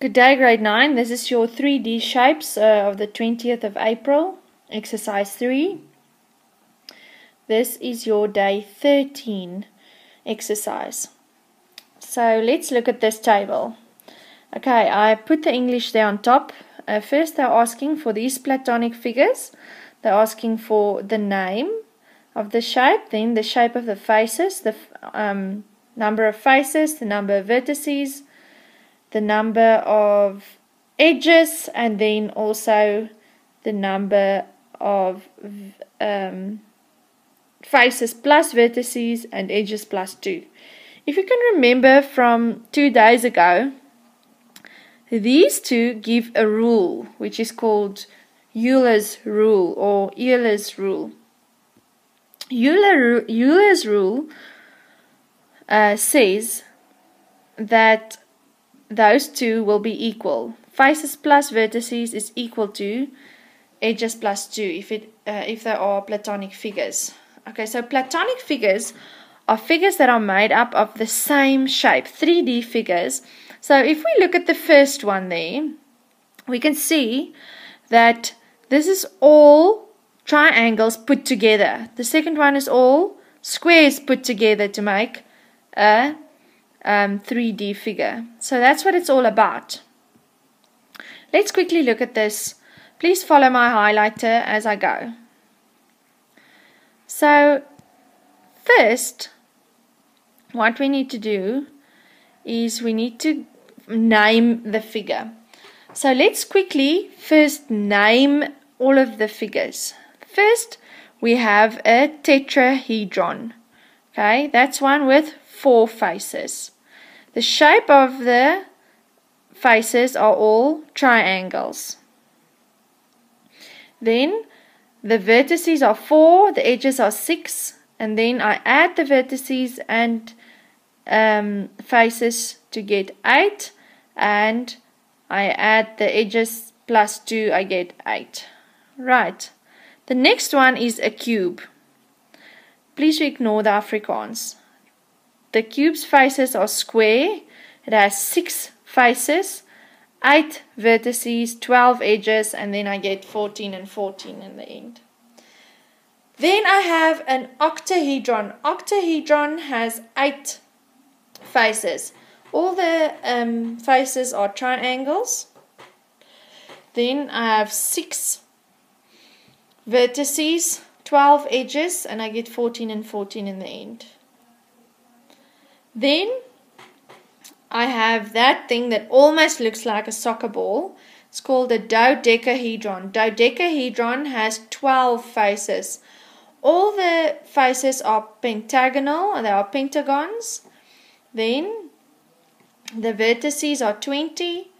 Good day, grade 9. This is your 3D shapes uh, of the 20th of April, exercise 3. This is your day 13 exercise. So let's look at this table. Okay, I put the English there on top. Uh, first, they're asking for these platonic figures. They're asking for the name of the shape, then the shape of the faces, the um, number of faces, the number of vertices, the number of edges and then also the number of um, faces plus vertices and edges plus 2. If you can remember from two days ago, these two give a rule which is called Euler's rule or Euler's rule. Euler, Euler's rule uh, says that those two will be equal. Faces plus vertices is equal to edges plus 2 if, it, uh, if they are platonic figures. Okay, so platonic figures are figures that are made up of the same shape, 3D figures. So if we look at the first one there, we can see that this is all triangles put together. The second one is all squares put together to make a um, 3D figure. So that's what it's all about. Let's quickly look at this. Please follow my highlighter as I go. So first, what we need to do is we need to name the figure. So let's quickly first name all of the figures. First, we have a tetrahedron. Okay, that's one with four faces. The shape of the faces are all triangles. Then the vertices are 4, the edges are 6, and then I add the vertices and um, faces to get 8, and I add the edges plus 2, I get 8. Right. The next one is a cube. Please ignore the Afrikaans. The cube's faces are square. It has six faces, eight vertices, 12 edges, and then I get 14 and 14 in the end. Then I have an octahedron. Octahedron has eight faces. All the um, faces are triangles. Then I have six vertices, 12 edges, and I get 14 and 14 in the end. Then I have that thing that almost looks like a soccer ball. It's called a dodecahedron. Dodecahedron has 12 faces. All the faces are pentagonal, and they are pentagons. Then the vertices are 20,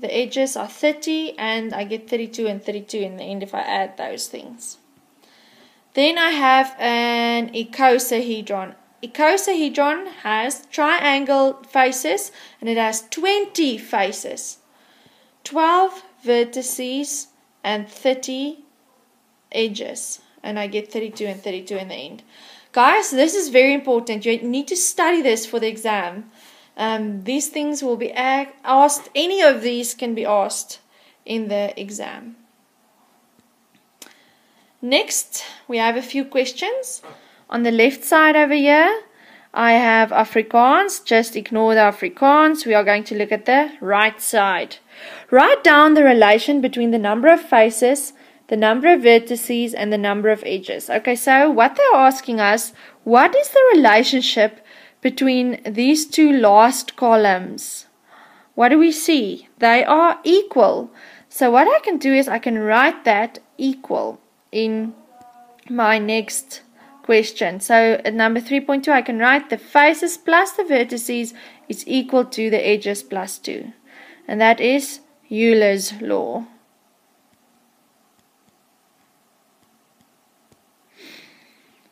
the edges are 30, and I get 32 and 32 in the end if I add those things. Then I have an icosahedron icosahedron has triangle faces and it has 20 faces, 12 vertices and 30 edges. And I get 32 and 32 in the end. Guys, this is very important. You need to study this for the exam. Um, these things will be asked, any of these can be asked in the exam. Next, we have a few questions. On the left side over here, I have Afrikaans. Just ignore the Afrikaans. We are going to look at the right side. Write down the relation between the number of faces, the number of vertices, and the number of edges. Okay, so what they're asking us, what is the relationship between these two last columns? What do we see? They are equal. So what I can do is I can write that equal in my next question. So at number 3.2 I can write the faces plus the vertices is equal to the edges plus 2. And that is Euler's law.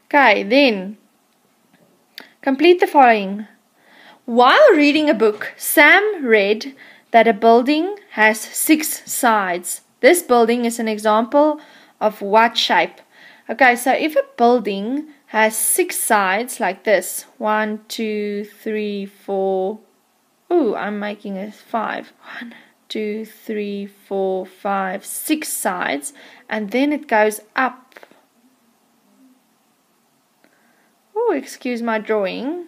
Okay, then complete the following. While reading a book, Sam read that a building has six sides. This building is an example of what shape? Okay, so if a building has six sides like this, one, two, three, four, Ooh, I'm making a five. One, two, three, four, five, six sides, and then it goes up. Oh, excuse my drawing.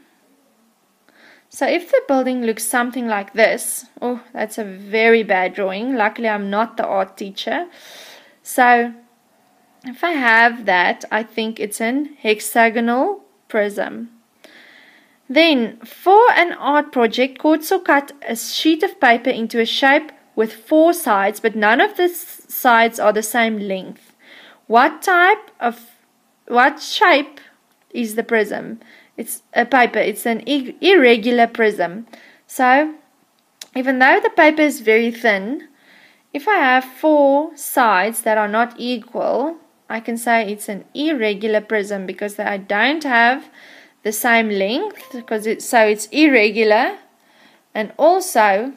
So if the building looks something like this, oh, that's a very bad drawing. Luckily, I'm not the art teacher. So if I have that, I think it's an hexagonal prism. Then, for an art project, Kotso cut a sheet of paper into a shape with four sides, but none of the sides are the same length. What type of, what shape is the prism? It's a paper, it's an irregular prism. So, even though the paper is very thin, if I have four sides that are not equal, I can say it's an irregular prism because I don't have the same length because it so it's irregular and also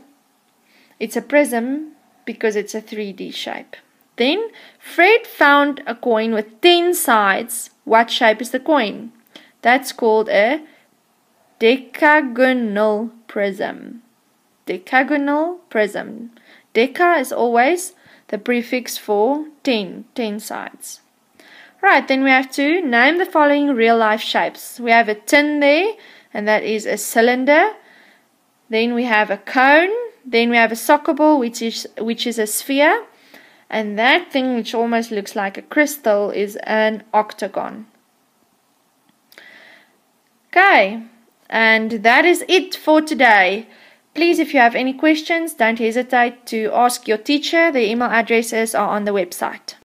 it's a prism because it's a 3D shape. Then Fred found a coin with 10 sides. What shape is the coin? That's called a decagonal prism. Decagonal prism. Deca is always the prefix for 10, 10 sides. Right, then we have to name the following real life shapes. We have a tin there, and that is a cylinder. Then we have a cone. Then we have a soccer ball, which is which is a sphere. And that thing which almost looks like a crystal is an octagon. Okay, and that is it for today. Please, if you have any questions, don't hesitate to ask your teacher. The email addresses are on the website.